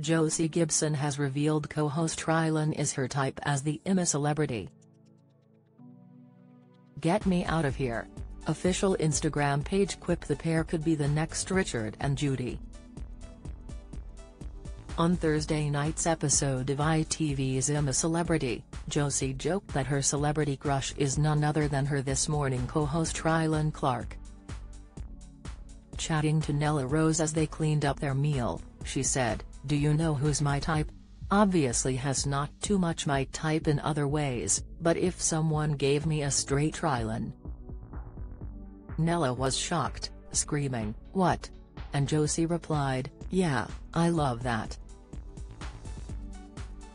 Josie Gibson has revealed co-host Rylan is her type as the I'm A celebrity. Get me out of here. Official Instagram page quip the pair could be the next Richard and Judy. On Thursday night's episode of ITV's I'm A Celebrity, Josie joked that her celebrity crush is none other than her This Morning co-host Rylan Clark. Chatting to Nella Rose as they cleaned up their meal, she said, Do you know who's my type? Obviously has not too much my type in other ways, but if someone gave me a straight Rylan. Nella was shocked, screaming, What? And Josie replied, Yeah, I love that.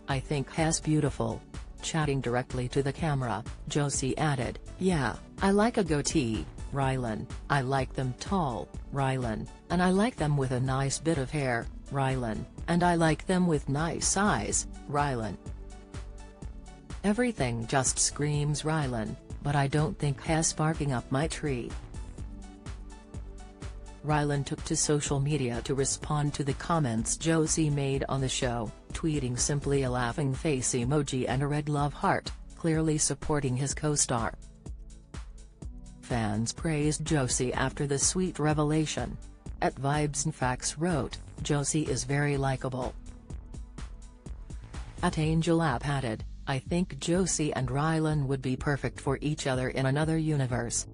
I think has beautiful. Chatting directly to the camera, Josie added, Yeah, I like a goatee, Rylan, I like them tall, Rylan, and I like them with a nice bit of hair, Rylan, and I like them with nice eyes, Rylan. Everything just screams Rylan, but I don't think has sparking up my tree. Rylan took to social media to respond to the comments Josie made on the show, tweeting simply a laughing face emoji and a red love heart, clearly supporting his co-star. Fans praised Josie after the sweet revelation. At Vibes and Facts wrote, Josie is very likable. At Angel App added, I think Josie and Rylan would be perfect for each other in another universe.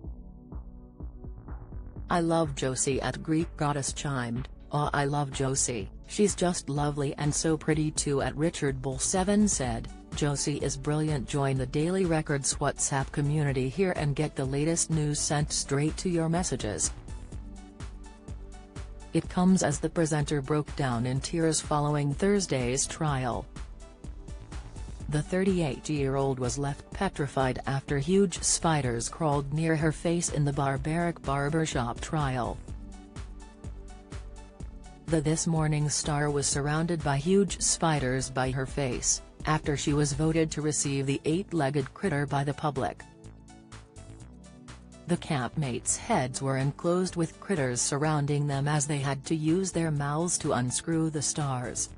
I love Josie at Greek Goddess chimed, Aw I love Josie, she's just lovely and so pretty too at Richard Bull 7 said, Josie is brilliant join the Daily Records WhatsApp community here and get the latest news sent straight to your messages. It comes as the presenter broke down in tears following Thursday's trial. The 38-year-old was left petrified after huge spiders crawled near her face in the barbaric barbershop trial. The This Morning star was surrounded by huge spiders by her face, after she was voted to receive the eight-legged critter by the public. The campmates' heads were enclosed with critters surrounding them as they had to use their mouths to unscrew the stars.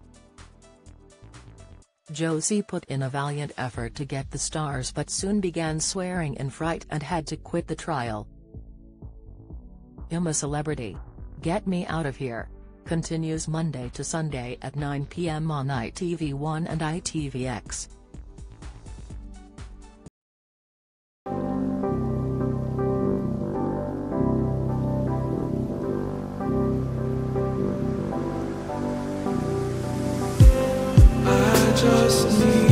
Josie put in a valiant effort to get the stars but soon began swearing in fright and had to quit the trial. I'm A Celebrity. Get Me Out of Here. Continues Monday to Sunday at 9 p.m. on ITV1 and ITVX. just me.